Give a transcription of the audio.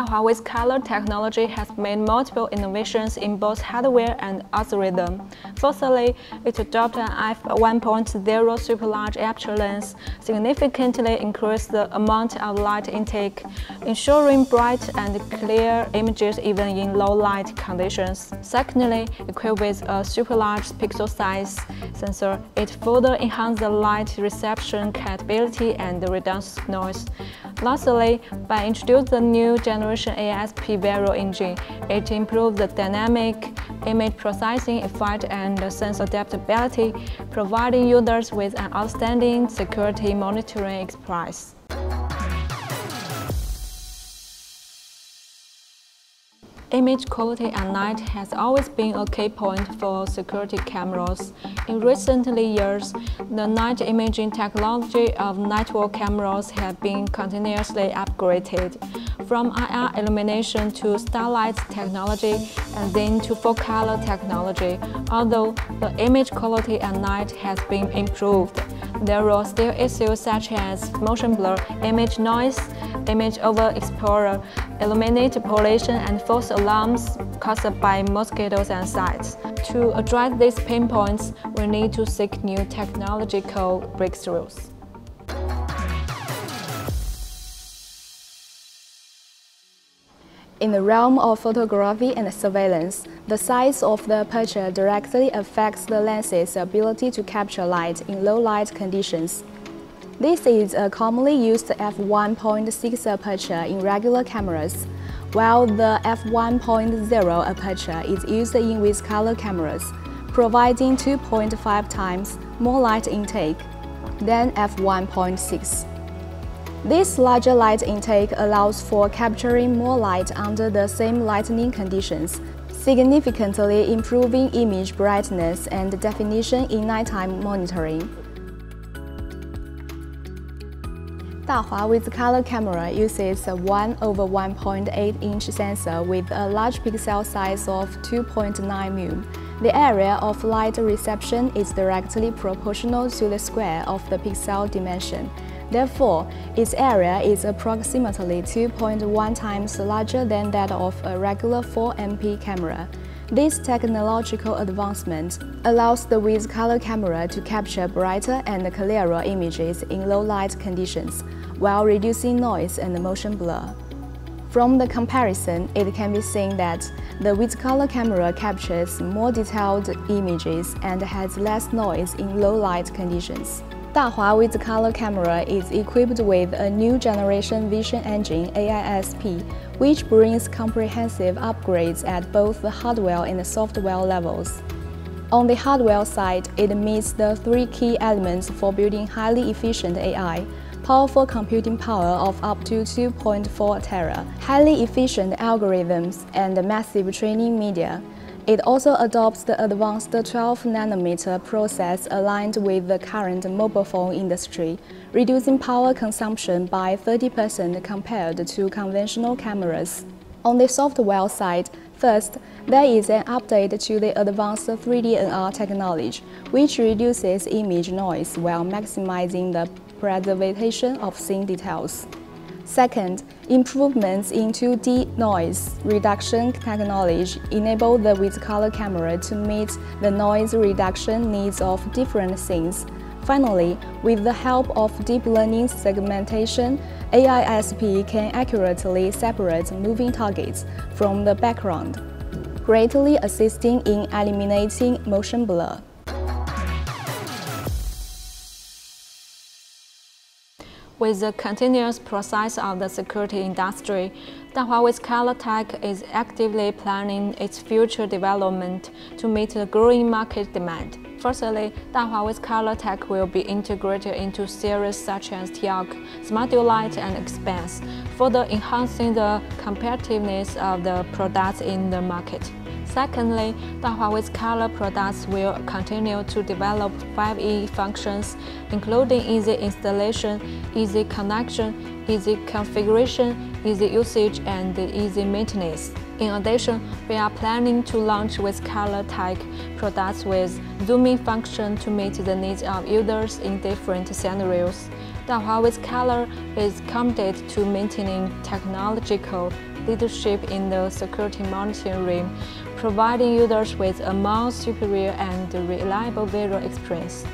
Dahua WizColor technology has made multiple innovations in both hardware and algorithm. Firstly, it adopted an f1.0 super large aperture lens, significantly increased the amount of light intake, ensuring bright and clear images even in low light conditions. Secondly, equipped with a super large pixel size sensor, it further enhanced the light reception capability and reduces noise. Lastly, by introducing the new generation ASP Vero engine, it improved the dynamic image processing effect and sense adaptability, providing users with an outstanding security monitoring experience. Image quality at night has always been a key point for security cameras. In recent years, the night imaging technology of network cameras has been continuously upgraded, from IR illumination to starlight technology and then to full-color technology. Although the image quality at night has been improved, there are still issues such as motion blur, image noise, image overexposure, illuminated pollution, and false alarms caused by mosquitoes and sites. To address these pain points, we need to seek new technological breakthroughs. In the realm of photography and surveillance, the size of the aperture directly affects the lens's ability to capture light in low light conditions. This is a commonly used f1.6 aperture in regular cameras, while the f1.0 aperture is used in WizColor cameras, providing 2.5 times more light intake than f1.6. This larger light intake allows for capturing more light under the same lighting conditions, significantly improving image brightness and definition in nighttime monitoring. Dahua WizColor camera uses a 1 over 1.8 inch sensor with a large pixel size of 2.9 mm. The area of light reception is directly proportional to the square of the pixel dimension. Therefore, its area is approximately 2.1 times larger than that of a regular 4MP camera. This technological advancement allows the WizColor camera to capture brighter and clearer images in low light conditions, while reducing noise and motion blur. From the comparison, it can be seen that the WizColor camera captures more detailed images and has less noise in low light conditions. Dahua WizColor camera is equipped with a new generation vision engine AISP, which brings comprehensive upgrades at both the hardware and the software levels. On the hardware side, it meets the three key elements for building highly efficient AI, powerful computing power of up to 2.4 tera, highly efficient algorithms, and massive training media. It also adopts the advanced 12-nanometer process aligned with the current mobile phone industry, reducing power consumption by 30% compared to conventional cameras. On the software side, first, there is an update to the advanced 3D NR technology, which reduces image noise while maximizing the preservation of scene details. Second, improvements in 2D noise reduction technology enable the WizColor camera to meet the noise reduction needs of different scenes. Finally, with the help of deep learning segmentation, AISP can accurately separate moving targets from the background, greatly assisting in eliminating motion blur. With the continuous process of the security industry, Dahua WizColor Tech is actively planning its future development to meet the growing market demand. Firstly, Dahua WizColor Tech will be integrated into series such as TIOC, Smart Light, and Expanse, further enhancing the competitiveness of the products in the market. Secondly, Dahua WizColor products will continue to develop 5E functions, including easy installation, easy connection, easy configuration, easy usage, and easy maintenance. In addition, we are planning to launch WizColor Tech products with zooming function to meet the needs of users in different scenarios. Dahua WizColor is committed to maintaining technological leadership in the security monitoring realm, providing users with a more superior and reliable visual experience.